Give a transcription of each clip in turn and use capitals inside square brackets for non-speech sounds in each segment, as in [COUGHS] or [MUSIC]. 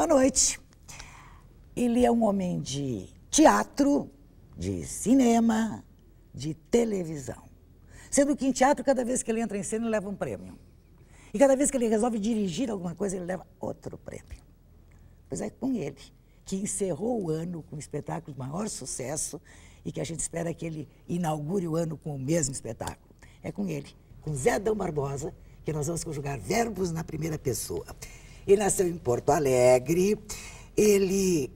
Boa noite. Ele é um homem de teatro, de cinema, de televisão. Sendo que em teatro, cada vez que ele entra em cena, ele leva um prêmio. E cada vez que ele resolve dirigir alguma coisa, ele leva outro prêmio. Pois é com ele, que encerrou o ano com um espetáculo de maior sucesso e que a gente espera que ele inaugure o ano com o mesmo espetáculo. É com ele, com Zé Adão Barbosa, que nós vamos conjugar verbos na primeira pessoa. Ele nasceu em Porto Alegre, ele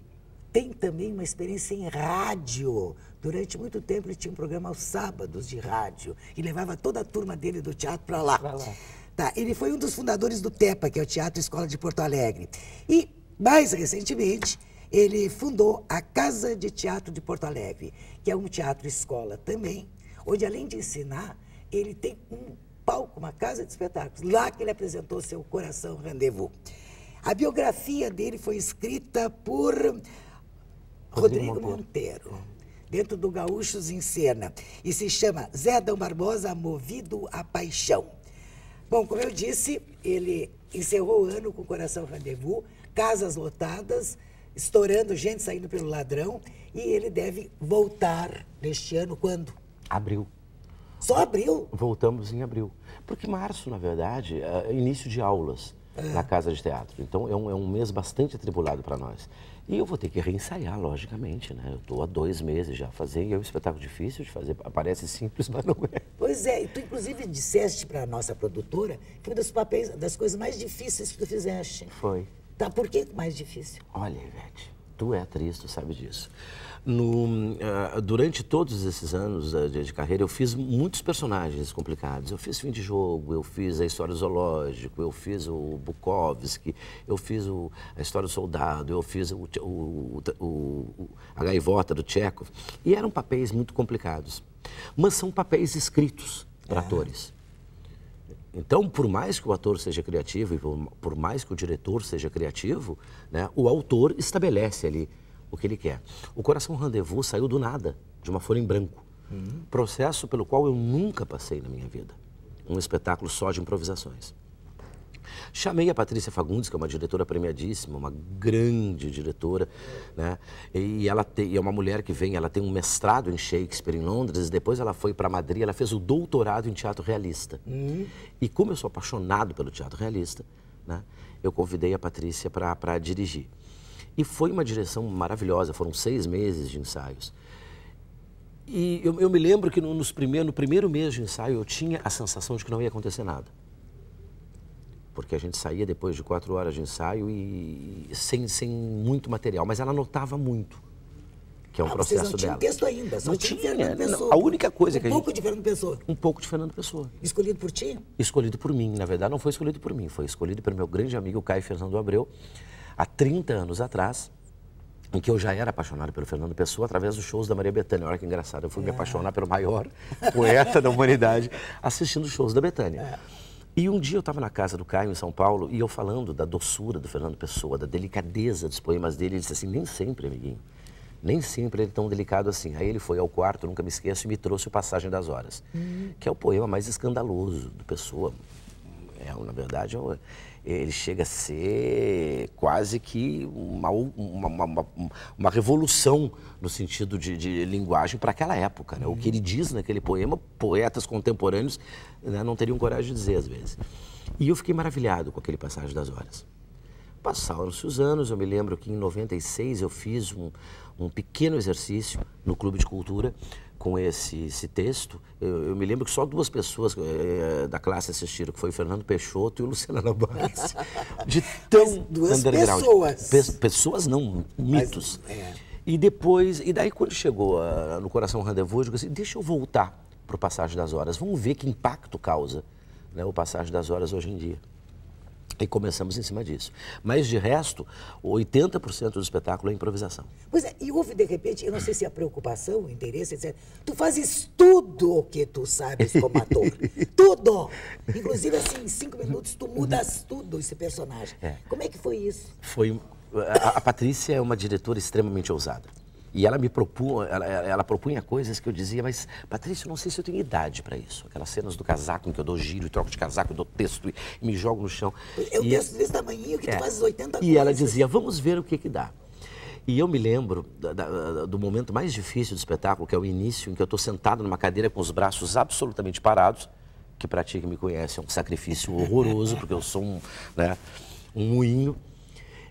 tem também uma experiência em rádio. Durante muito tempo ele tinha um programa aos sábados de rádio e levava toda a turma dele do teatro para lá. lá. Tá, ele foi um dos fundadores do TEPA, que é o Teatro Escola de Porto Alegre. E, mais recentemente, ele fundou a Casa de Teatro de Porto Alegre, que é um teatro escola também, onde além de ensinar, ele tem um palco, uma casa de espetáculos, lá que ele apresentou seu Coração Rendezvous. A biografia dele foi escrita por Rodrigo, Rodrigo Monteiro. Monteiro dentro do Gaúchos em Cena, e se chama Zé Adão Barbosa Movido à Paixão. Bom, como eu disse, ele encerrou o ano com o Coração Rendezvous, casas lotadas, estourando, gente saindo pelo ladrão, e ele deve voltar neste ano quando? Abril. Só abril? Voltamos em abril. Porque março, na verdade, é início de aulas é. na Casa de Teatro. Então é um, é um mês bastante atribulado para nós. E eu vou ter que reensaiar, logicamente, né? Eu estou há dois meses já fazendo, e é um espetáculo difícil de fazer, parece simples, [LAUGHS] mas não é. Pois é, e tu inclusive disseste para a nossa produtora que foi dos papéis, das coisas mais difíceis que tu fizeste. Foi. Tá, por que mais difícil? Olha, Ivete, tu é atriz, tu sabe disso. No, uh, durante todos esses anos uh, de, de, carreira, eu fiz muitos personagens complicados. Eu fiz Fim de Jogo, eu fiz a História do Zoológico, eu fiz o Bukowski, eu fiz o, a História do Soldado, eu fiz o, o, o, a Gaivota do Tchekhov. E eram papéis muito complicados. Mas são papéis escritos para é. atores. Então, por mais que o ator seja criativo e por, por mais que o diretor seja criativo, né, o autor estabelece ali o que ele quer. O Coração Rendezvous saiu do nada, de uma folha em branco. Uhum. Processo pelo qual eu nunca passei na minha vida. Um espetáculo só de improvisações. Chamei a Patrícia Fagundes, que é uma diretora premiadíssima, uma grande diretora, né? E ela tem, é uma mulher que vem, ela tem um mestrado em Shakespeare em Londres, depois ela foi para Madrid, ela fez o doutorado em teatro realista. Uhum. E como eu sou apaixonado pelo teatro realista, né? Eu convidei a Patrícia para dirigir. E foi uma direção maravilhosa, foram seis meses de ensaios. E eu, eu me lembro que no, nos primeiro, no primeiro mês de ensaio eu tinha a sensação de que não ia acontecer nada. Porque a gente saía depois de quatro horas de ensaio e sem, sem muito material, mas ela notava muito que é um ah, processo não dela. texto ainda, só não tinha, Fernando Pessoa. A única coisa um que a gente... Um pouco de Fernando Pessoa. Um pouco de Fernando Pessoa. Escolhido por ti? Escolhido por mim. Na verdade, não foi escolhido por mim, foi escolhido pelo meu grande amigo Caio Fernando Abreu, há 30 anos atrás, em que eu já era apaixonado pelo Fernando Pessoa através dos shows da Maria Bethânia. Olha que engraçado, eu fui é. me apaixonar pelo maior [LAUGHS] poeta da humanidade assistindo os shows da Bethânia. É. E um dia eu estava na casa do Caio, em São Paulo, e eu falando da doçura do Fernando Pessoa, da delicadeza dos poemas dele, ele disse assim, nem sempre, amiguinho, nem sempre ele é tão delicado assim. Aí ele foi ao quarto, nunca me esqueço, e me trouxe o Passagem das Horas, uhum. que é o poema mais escandaloso do Pessoa. É, na verdade, é ele chega a ser quase que uma, uma, uma, uma revolução no sentido de, de linguagem para aquela época. Né? O que ele diz naquele poema, poetas contemporâneos né, não teriam coragem de dizer às vezes. E eu fiquei maravilhado com aquele Passagem das Horas. Passaram-se os anos, eu me lembro que em 96 eu fiz um, um pequeno exercício no Clube de Cultura com esse, esse texto. Eu, eu, me lembro que só duas pessoas é, da classe assistiram, que foi o Fernando Peixoto e o Luciano Nabares. [LAUGHS] De tão Mas duas underground. pessoas. Pe pessoas não, mitos. Mas, é. E depois, e daí quando chegou a, no Coração Rendezvous, eu digo assim, deixa eu voltar para o Passagem das Horas. Vamos ver que impacto causa né, o Passagem das Horas hoje em dia. E começamos em cima disso. Mas, de resto, 80% do espetáculo é improvisação. Pois é, e houve, de repente, eu não sei se é a preocupação, o interesse, etc. Tu fazes tudo o que tu sabes como ator. [LAUGHS] tudo! Inclusive, assim, em cinco minutos, tu mudas tudo esse personagem. É. Como é que foi isso? Foi... A, a Patrícia é uma diretora extremamente ousada. E ela me propunha, ela, ela, propunha coisas que eu dizia, mas Patrícia, eu não sei se eu tenho idade para isso. Aquelas cenas do casaco em que eu dou giro e troco de casaco, eu dou texto e, e me jogo no chão. Eu e, texto desse tamanho que é, tu fazes 80 E coisas. ela dizia, vamos ver o que que dá. E eu me lembro da, da, do momento mais difícil do espetáculo, que é o início, em que eu estou sentado numa cadeira com os braços absolutamente parados, que para ti que me conhece é um sacrifício horroroso, porque eu sou um, né, um moinho.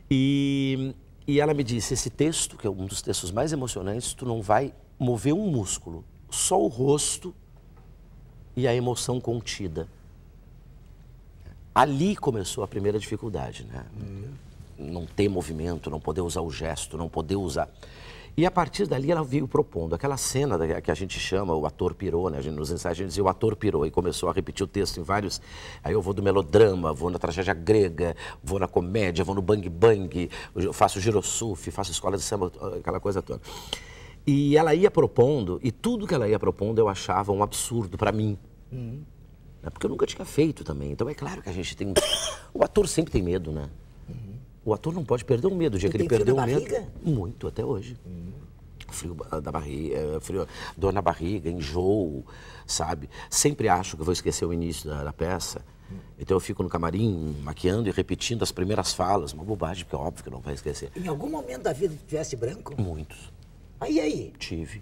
E, e ela me disse: esse texto, que é um dos textos mais emocionantes, tu não vai mover um músculo, só o rosto e a emoção contida. Ali começou a primeira dificuldade, né? Hum. Não ter movimento, não poder usar o gesto, não poder usar. E a partir dali ela veio propondo aquela cena que a gente chama o ator pirou, né? Nos ensaios a gente dizia o ator pirou e começou a repetir o texto em vários. Aí eu vou do melodrama, vou na tragédia grega, vou na comédia, vou no bang bang, faço girosurf, faço escola de samba, aquela coisa toda. E ela ia propondo, e tudo que ela ia propondo eu achava um absurdo para mim. Uhum. Porque eu nunca tinha feito também. Então é claro que a gente tem. [COUGHS] O ator sempre tem medo, né? O ator não pode perder o medo. O dia que ele perdeu o medo. Muito, até hoje. Hum. Frio da barriga, é, frio, dor na barriga, enjoo, sabe? Sempre acho que vou esquecer o início da, da peça. Hum. Então eu fico no camarim maquiando e repetindo as primeiras falas. Uma bobagem, porque é óbvio que não vai esquecer. Em algum momento da vida tu tivesse branco? Muitos. Aí, aí? Tive.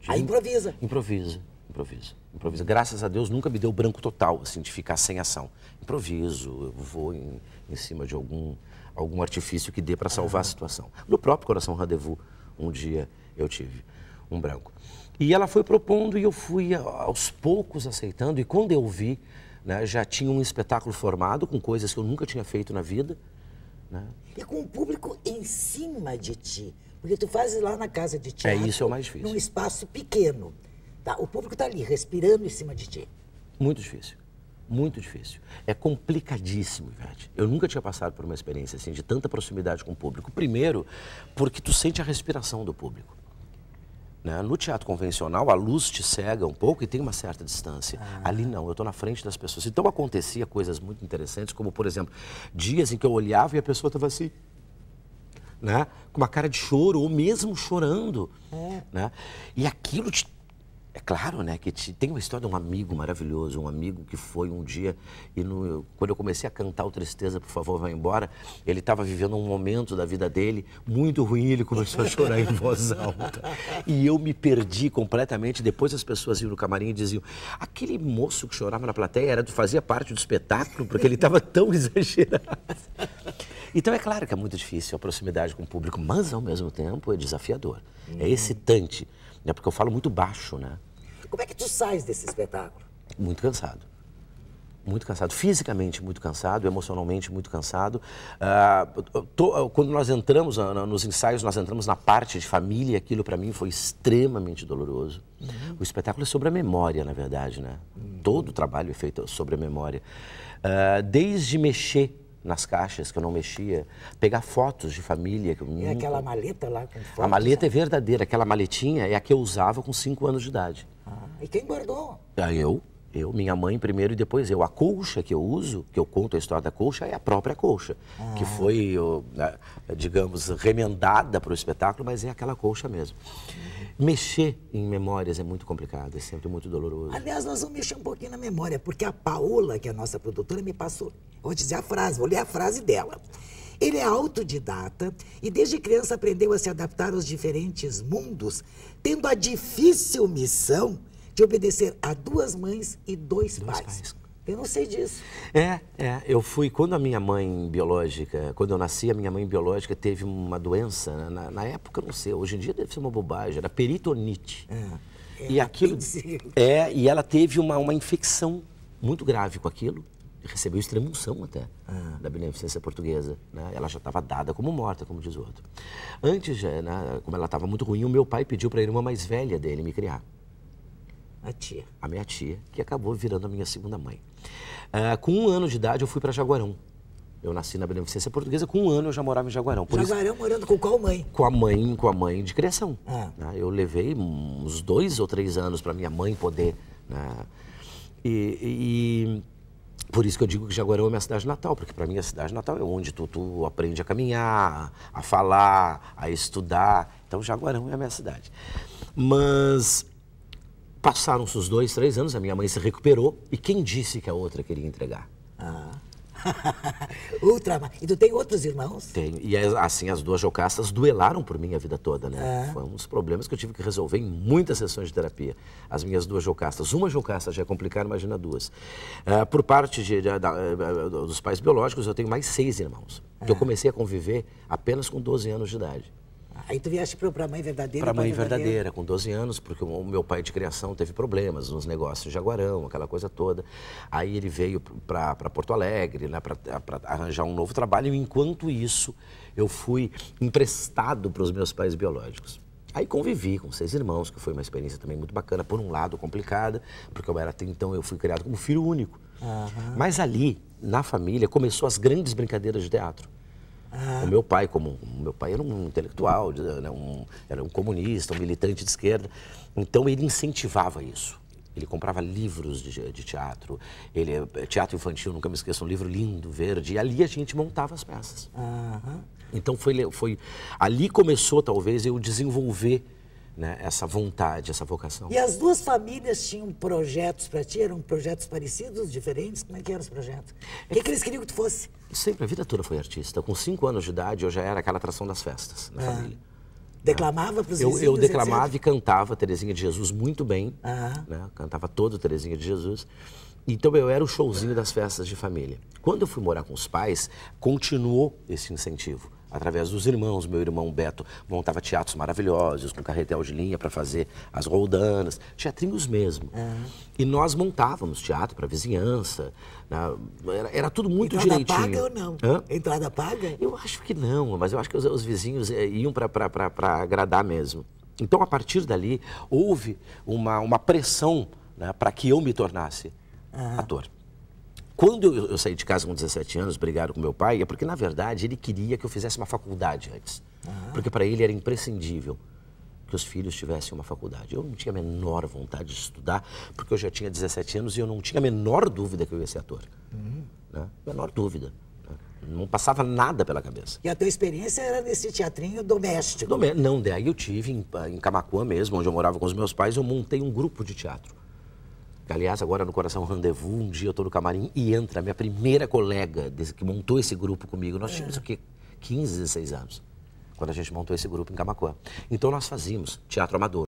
Tive. Aí improvisa. Improvisa, improvisa, improvisa. Graças a Deus nunca me deu branco total, assim, de ficar sem ação. Improviso, eu vou em, em cima de algum algum artifício que dê para salvar a situação. No próprio Coração Rendezvous, um dia eu tive um branco. E ela foi propondo e eu fui aos poucos aceitando. E quando eu vi, né, já tinha um espetáculo formado com coisas que eu nunca tinha feito na vida. Né? E com o público em cima de ti. Porque tu fazes lá na casa de teatro. É isso é o mais difícil. Num espaço pequeno. Tá? O público está ali, respirando em cima de ti. Muito difícil. Muito difícil. É complicadíssimo, Ivete. Eu nunca tinha passado por uma experiência assim, de tanta proximidade com o público. Primeiro, porque tu sente a respiração do público. Né? No teatro convencional, a luz te cega um pouco e tem uma certa distância. Ah. Ali não, eu estou na frente das pessoas. Então acontecia coisas muito interessantes, como, por exemplo, dias em que eu olhava e a pessoa estava assim. Né? Com uma cara de choro, ou mesmo chorando. É. Né? E aquilo te é claro, né, que te, tem uma história de um amigo maravilhoso, um amigo que foi um dia e no, quando eu comecei a cantar o Tristeza, por favor, vai embora, ele estava vivendo um momento da vida dele muito ruim, ele começou a chorar em voz alta. E eu me perdi completamente. Depois as pessoas iam no camarim e diziam: aquele moço que chorava na plateia era fazia parte do espetáculo porque ele estava tão [LAUGHS] exagerado. Então é claro que é muito difícil a proximidade com o público, mas ao mesmo tempo é desafiador, é excitante né? Porque eu falo muito baixo, né? Como é que tu sais desse espetáculo? Muito cansado. Muito cansado, fisicamente muito cansado, emocionalmente muito cansado. Uh, tô, quando nós entramos uh, nos ensaios, nós entramos na parte de família, aquilo para mim foi extremamente doloroso. Uhum. O espetáculo é sobre a memória, na verdade, né? Uhum. Todo o trabalho é feito sobre a memória. Uh, desde mexer nas caixas que eu não mexia, pegar fotos de família que eu nunca... E aquela maleta lá com fotos? A maleta é verdadeira, aquela maletinha é a que eu usava com 5 anos de idade. Ah, e quem guardou? Ah, eu, eu, minha mãe primeiro e depois eu. A colcha que eu uso, que eu conto a história da colcha, é a própria colcha, ah. que foi, né, digamos, remendada para o espetáculo, mas é aquela colcha mesmo. Mexer em memórias é muito complicado, é sempre muito doloroso. Aliás, nós vamos mexer um pouquinho na memória, porque a Paola, que é a nossa produtora, me passou. Vou dizer a frase, vou ler a frase dela. Ele é autodidata e desde criança aprendeu a se adaptar aos diferentes mundos, tendo a difícil missão de obedecer a duas mães e dois, dois pais. pais. Eu não sei disso. É, é. Eu fui, quando a minha mãe biológica, quando eu nasci, a minha mãe biológica teve uma doença, né? na, na época, eu não sei, hoje em dia deve ser uma bobagem, era peritonite. É, é, e aquilo. [LAUGHS] É, e ela teve uma, uma infecção muito grave com aquilo. Recebeu extremunção até ah. da beneficência portuguesa. Né? Ela já estava dada como morta, como diz o outro. Antes, né, como ela estava muito ruim, o meu pai pediu para a irmã mais velha dele me criar. A tia. A minha tia, que acabou virando a minha segunda mãe. Uh, com um ano de idade, eu fui para Jaguarão. Eu nasci na Beneficência Portuguesa, com um ano eu já morava em Jaguarão. Por Jaguarão isso, morando com qual mãe? Com a mãe, com a mãe de criação. Ah. Né? Eu levei uns dois ou três anos para minha mãe poder. Né? E, e, Por isso que eu digo que Jaguarão é minha cidade natal, porque para mim a cidade natal é onde tu, tu aprende a caminhar, a falar, a estudar. Então Jaguarão é a minha cidade. Mas passaram-se os dois, três anos, a minha mãe se recuperou e quem disse que a outra queria entregar? Ah. [LAUGHS] Ultraman. E tu tem outros irmãos? Tenho. E assim, as duas jocastas duelaram por mim a vida toda, né? É. Foi um dos problemas que eu tive que resolver em muitas sessões de terapia. As minhas duas jocastas. Uma jocasta já é complicada, imagina duas. Uh, por parte de, eh, dos pais biológicos, eu tenho mais seis irmãos. É. Eu comecei a conviver apenas com 12 anos de idade. Aí tu vieste para a mãe verdadeira? Para a mãe verdadeira, verdadeira, com 12 anos, porque o meu pai de criação teve problemas nos negócios de Jaguarão, aquela coisa toda. Aí ele veio para Porto Alegre, né, para arranjar um novo trabalho, e enquanto isso, eu fui emprestado para os meus pais biológicos. Aí convivi com seis irmãos, que foi uma experiência também muito bacana, por um lado complicada, porque eu era até então, eu fui criado como filho único. Uhum. Mas ali, na família, começou as grandes brincadeiras de teatro. Ah. O meu pai, como meu pai era um intelectual, né, um, era um comunista, um militante de esquerda, então ele incentivava isso. Ele comprava livros de, de teatro, ele teatro infantil, nunca me esqueço, um livro lindo, verde, e ali a gente montava as peças. Uhum. Então foi, foi ali começou talvez eu desenvolver né, essa vontade, essa vocação. E as duas famílias tinham projetos para ti? Eram projetos parecidos, diferentes? Como é que eram os projetos? O que, que eles queriam que tu fosse? Sempre, a vida toda foi artista. Com cinco anos de idade, eu já era aquela atração das festas na ah. família. Declamava para os vizinhos? Eu, eu declamava etc. e cantava Terezinha de Jesus muito bem. Ah. Né? Cantava todo Terezinha de Jesus. Então eu era o showzinho das festas de família. Quando eu fui morar com os pais, continuou esse incentivo através dos irmãos. Meu irmão Beto montava teatros maravilhosos, com carretel de linha para fazer as roldanas, teatrinhos mesmo. Uhum. E nós montávamos teatro para vizinhança. Né? Era, era, tudo muito Entrada direitinho. paga ou não? Hã? Entrada paga? Eu acho que não, mas eu acho que os, os vizinhos eh, iam para agradar mesmo. Então, a partir dali, houve uma, uma pressão né, para que eu me tornasse ator. Quando eu, eu, saí de casa com 17 anos, brigaram com meu pai, é porque, na verdade, ele queria que eu fizesse uma faculdade antes. Uhum. Porque para ele era imprescindível que os filhos tivessem uma faculdade. Eu não tinha a menor vontade de estudar, porque eu já tinha 17 anos e eu não tinha a menor dúvida que eu ia ser ator. Uhum. Né? Menor dúvida. Né? Não passava nada pela cabeça. E a tua experiência era nesse teatrinho doméstico? Domé não, daí eu tive em, em Camacuã mesmo, onde eu morava com os meus pais, eu montei um grupo de teatro. Aliás, agora no Coração Rendezvous, um dia eu estou no camarim e entra a minha primeira colega desse, que montou esse grupo comigo. Nós tínhamos é. o quê? 15, 16 anos, quando a gente montou esse grupo em Camacuã. Então nós fazíamos teatro amador.